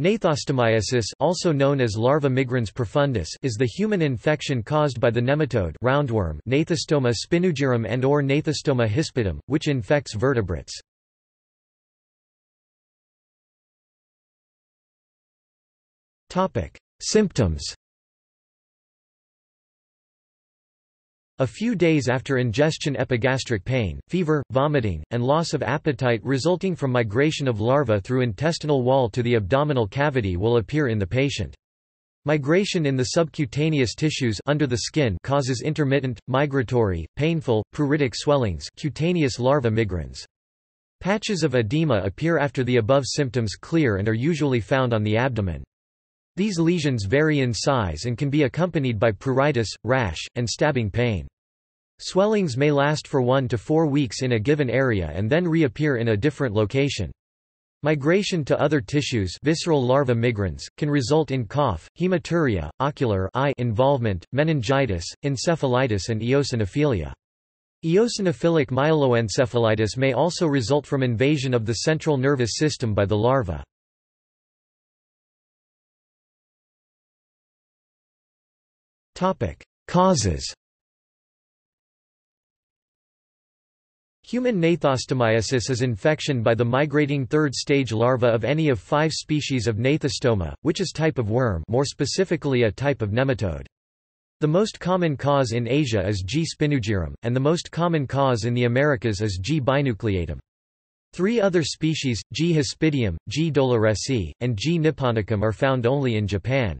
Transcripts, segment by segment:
Gnathostomiasis also known as larva migrans profundus is the human infection caused by the nematode roundworm Gnathostoma spinigerum and or Gnathostoma hispidum, which infects vertebrates. Symptoms A few days after ingestion epigastric pain, fever, vomiting, and loss of appetite resulting from migration of larvae through intestinal wall to the abdominal cavity will appear in the patient. Migration in the subcutaneous tissues under the skin causes intermittent, migratory, painful, pruritic swellings cutaneous larva migrans. Patches of edema appear after the above symptoms clear and are usually found on the abdomen. These lesions vary in size and can be accompanied by pruritus, rash, and stabbing pain. Swellings may last for one to four weeks in a given area and then reappear in a different location. Migration to other tissues visceral larva migrans, can result in cough, hematuria, ocular eye involvement, meningitis, encephalitis and eosinophilia. Eosinophilic myeloencephalitis may also result from invasion of the central nervous system by the larva. Causes Human gnathostomiasis is infection by the migrating third-stage larva of any of five species of Gnathostoma, which is type of worm more specifically a type of nematode. The most common cause in Asia is G. spinigerum, and the most common cause in the Americas is G. binucleatum. Three other species, G. hispidum, G. doloresi, and G. nipponicum are found only in Japan.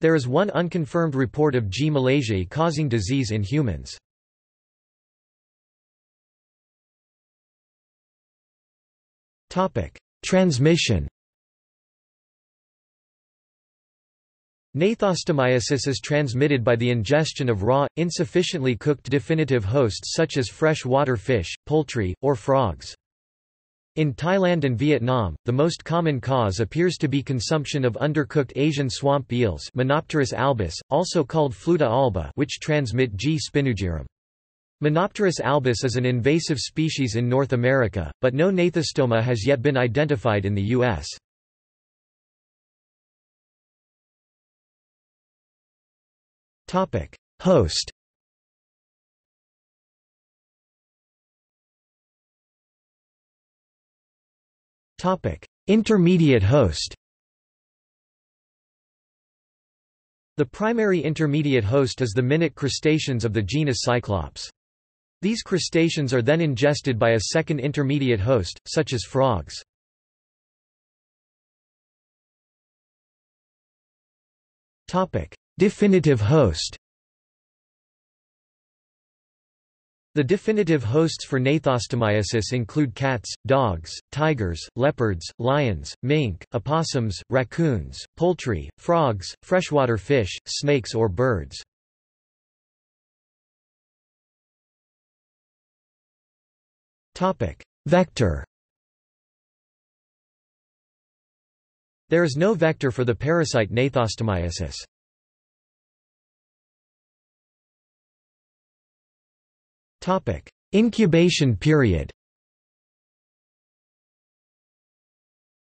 There is one unconfirmed report of G. malaysiae causing disease in humans. Transmission Gnathostomiasis is transmitted by the ingestion of raw, insufficiently cooked definitive hosts such as fresh water fish, poultry, or frogs. In Thailand and Vietnam, the most common cause appears to be consumption of undercooked Asian swamp eels Monopterus albus, also called Fluta alba which transmit G. spinigerum. Monopterus albus is an invasive species in North America, but no gnathostoma has yet been identified in the U.S. Host Intermediate host The primary intermediate host is the minute crustaceans of the genus Cyclops. These crustaceans are then ingested by a second intermediate host, such as frogs. Definitive host The definitive hosts for gnathostomiasis include cats, dogs, tigers, leopards, lions, mink, opossums, raccoons, poultry, frogs, freshwater fish, snakes or birds. Vector There is no vector for the parasite gnathostomiasis. Incubation period.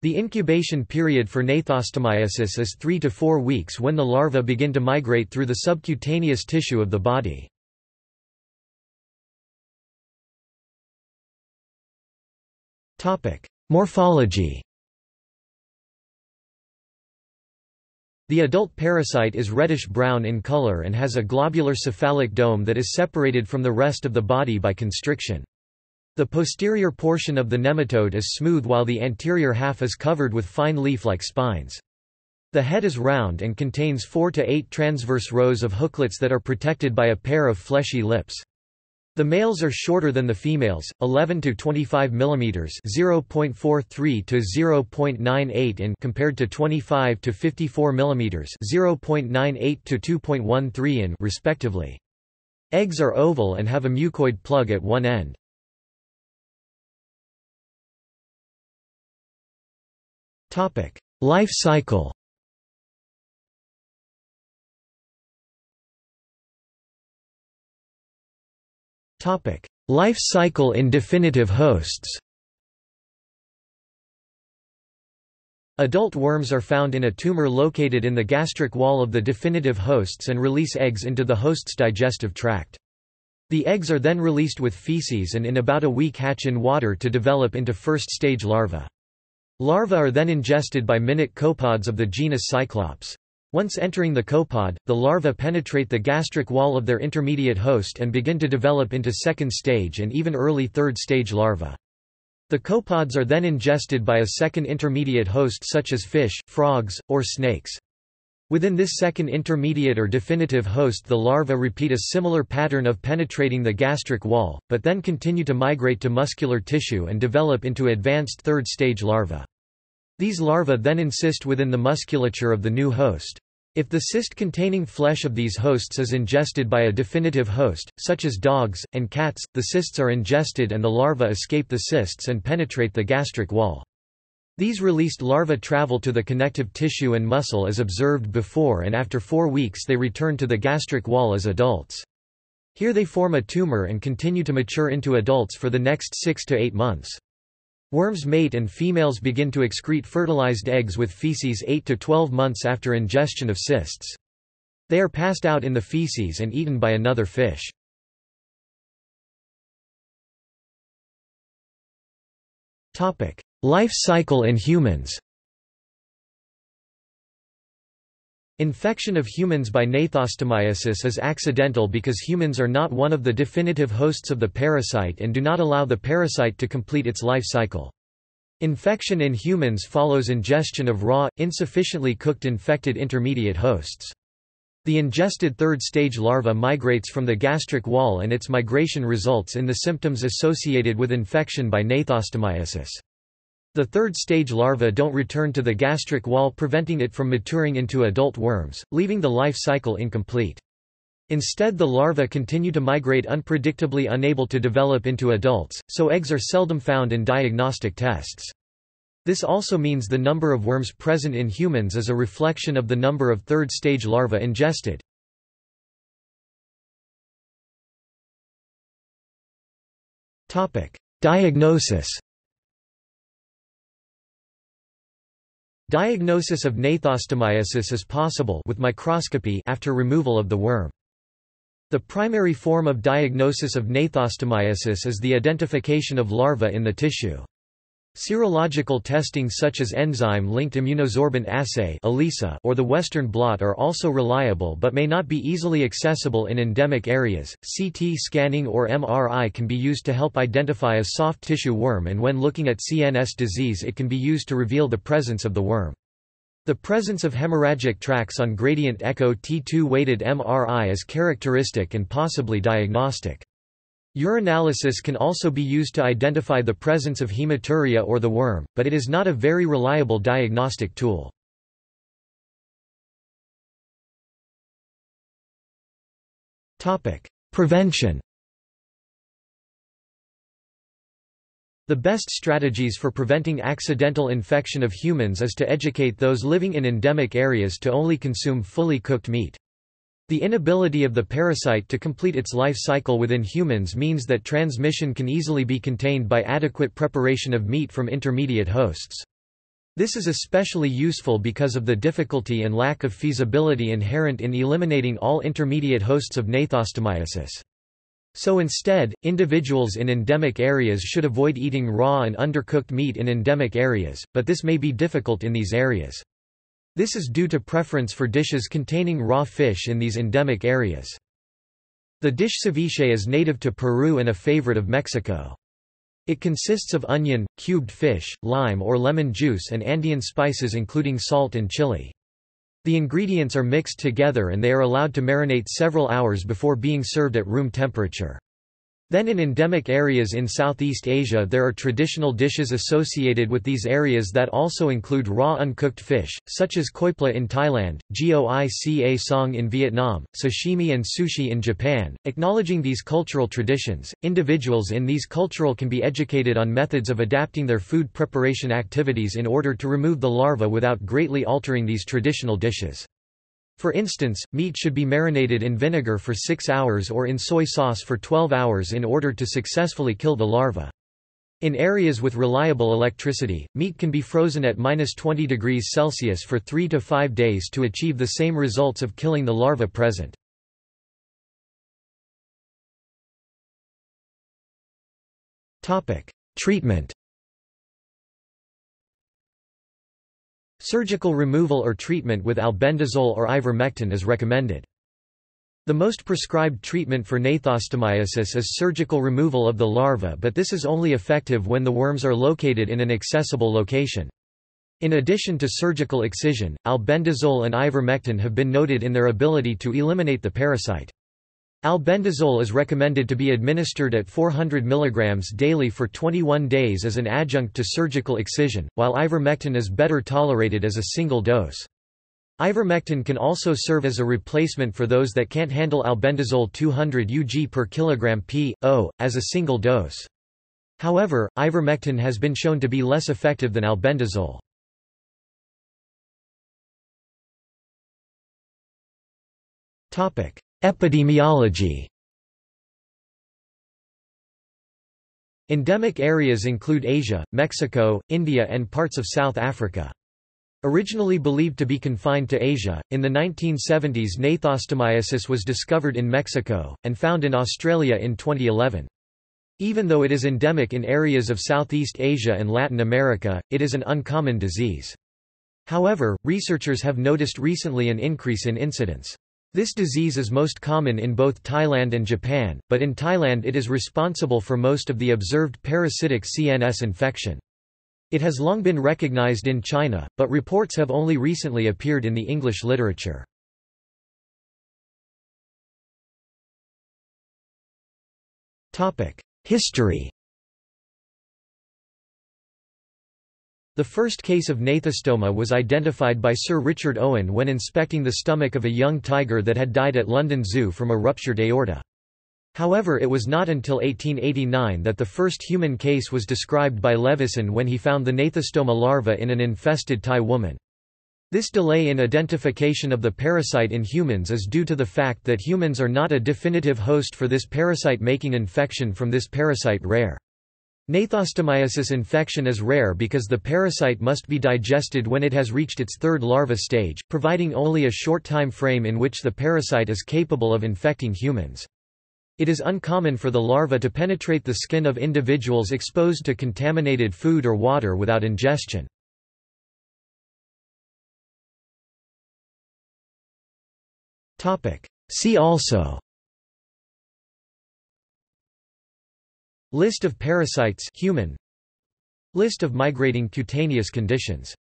The incubation period for gnathostomiasis is 3 to 4 weeks when the larvae begin to migrate through the subcutaneous tissue of the body. Morphology The adult parasite is reddish-brown in color and has a globular cephalic dome that is separated from the rest of the body by constriction. The posterior portion of the nematode is smooth while the anterior half is covered with fine leaf-like spines. The head is round and contains four to eight transverse rows of hooklets that are protected by a pair of fleshy lips. The males are shorter than the females, 11 to 25 mm, 0.43 to 0.98 in compared to 25 to 54 mm, 0.98 to 2.13 in respectively. Eggs are oval and have a mucoid plug at one end. Topic: Life cycle. Topic: Life cycle in definitive hosts. Adult worms are found in a tumor located in the gastric wall of the definitive hosts and release eggs into the host's digestive tract. The eggs are then released with feces and in about a week hatch in water to develop into first-stage larvae. Larvae are then ingested by minute copepods of the genus Cyclops. Once entering the copepod, the larvae penetrate the gastric wall of their intermediate host and begin to develop into second stage and even early third stage larvae. The copepods are then ingested by a second intermediate host such as fish, frogs, or snakes. Within this second intermediate or definitive host the larvae repeat a similar pattern of penetrating the gastric wall, but then continue to migrate to muscular tissue and develop into advanced third stage larvae. These larvae then encyst within the musculature of the new host. If the cyst containing flesh of these hosts is ingested by a definitive host, such as dogs, and cats, the cysts are ingested and the larvae escape the cysts and penetrate the gastric wall. These released larvae travel to the connective tissue and muscle as observed before and after four weeks they return to the gastric wall as adults. Here they form a tumor and continue to mature into adults for the next six to eight months. Worms mate and females begin to excrete fertilized eggs with feces 8 to 12 months after ingestion of cysts. They are passed out in the feces and eaten by another fish. Life cycle in humans Infection of humans by gnathostomiasis is accidental because humans are not one of the definitive hosts of the parasite and do not allow the parasite to complete its life cycle. Infection in humans follows ingestion of raw, insufficiently cooked infected intermediate hosts. The ingested third-stage larva migrates from the gastric wall and its migration results in the symptoms associated with infection by gnathostomiasis. The third stage larvae don't return to the gastric wall preventing it from maturing into adult worms, leaving the life cycle incomplete. Instead the larvae continue to migrate unpredictably unable to develop into adults, so eggs are seldom found in diagnostic tests. This also means the number of worms present in humans is a reflection of the number of third-stage larvae ingested. Diagnosis Diagnosis of gnathostomiasis is possible with microscopy after removal of the worm. The primary form of diagnosis of gnathostomiasis is the identification of larvae in the tissue. Serological testing such as enzyme-linked immunosorbent assay or the Western blot are also reliable but may not be easily accessible in endemic areas. CT scanning or MRI can be used to help identify a soft tissue worm and when looking at CNS disease it can be used to reveal the presence of the worm. The presence of hemorrhagic tracts on gradient echo T2 weighted MRI is characteristic and possibly diagnostic. Urinalysis can also be used to identify the presence of hematuria or the worm, but it is not a very reliable diagnostic tool. Prevention The best strategies for preventing accidental infection of humans is to educate those living in endemic areas to only consume fully cooked meat. The inability of the parasite to complete its life cycle within humans means that transmission can easily be contained by adequate preparation of meat from intermediate hosts. This is especially useful because of the difficulty and lack of feasibility inherent in eliminating all intermediate hosts of gnathostomiasis. So instead, individuals in endemic areas should avoid eating raw and undercooked meat in endemic areas, but this may be difficult in these areas. This is due to preference for dishes containing raw fish in these endemic areas. The dish ceviche is native to Peru and a favorite of Mexico. It consists of onion, cubed fish, lime or lemon juice and Andean spices including salt and chili. The ingredients are mixed together and they are allowed to marinate several hours before being served at room temperature. Then in endemic areas in Southeast Asia there are traditional dishes associated with these areas that also include raw uncooked fish, such as koi pla in Thailand, goi ca song in Vietnam, sashimi and sushi in Japan. Acknowledging these cultural traditions, individuals in these cultural can be educated on methods of adapting their food preparation activities in order to remove the larva without greatly altering these traditional dishes. For instance, meat should be marinated in vinegar for 6 hours or in soy sauce for 12 hours in order to successfully kill the larva. In areas with reliable electricity, meat can be frozen at minus 20 degrees Celsius for 3 to 5 days to achieve the same results of killing the larva present. Treatment Surgical removal or treatment with albendazole or ivermectin is recommended. The most prescribed treatment for gnathostomiasis is surgical removal of the larva but this is only effective when the worms are located in an accessible location. In addition to surgical excision, albendazole and ivermectin have been noted in their ability to eliminate the parasite. Albendazole is recommended to be administered at 400 mg daily for 21 days as an adjunct to surgical excision, while ivermectin is better tolerated as a single dose. Ivermectin can also serve as a replacement for those that can't handle albendazole 200 ug per kilogram p.o. as a single dose. However, ivermectin has been shown to be less effective than albendazole. Epidemiology Endemic areas include Asia, Mexico, India and parts of South Africa. Originally believed to be confined to Asia, in the 1970s gnathostomiasis was discovered in Mexico, and found in Australia in 2011. Even though it is endemic in areas of Southeast Asia and Latin America, it is an uncommon disease. However, researchers have noticed recently an increase in incidence. This disease is most common in both Thailand and Japan, but in Thailand it is responsible for most of the observed parasitic CNS infection. It has long been recognized in China, but reports have only recently appeared in the English literature. History The first case of gnathostoma was identified by Sir Richard Owen when inspecting the stomach of a young tiger that had died at London Zoo from a ruptured aorta. However it was not until 1889 that the first human case was described by Levinsen when he found the gnathostoma larva in an infested Thai woman. This delay in identification of the parasite in humans is due to the fact that humans are not a definitive host for this parasite making infection from this parasite rare. Gnathostomiasis infection is rare because the parasite must be digested when it has reached its third larva stage, providing only a short time frame in which the parasite is capable of infecting humans. It is uncommon for the larva to penetrate the skin of individuals exposed to contaminated food or water without ingestion. See also List of parasites human. List of migrating cutaneous conditions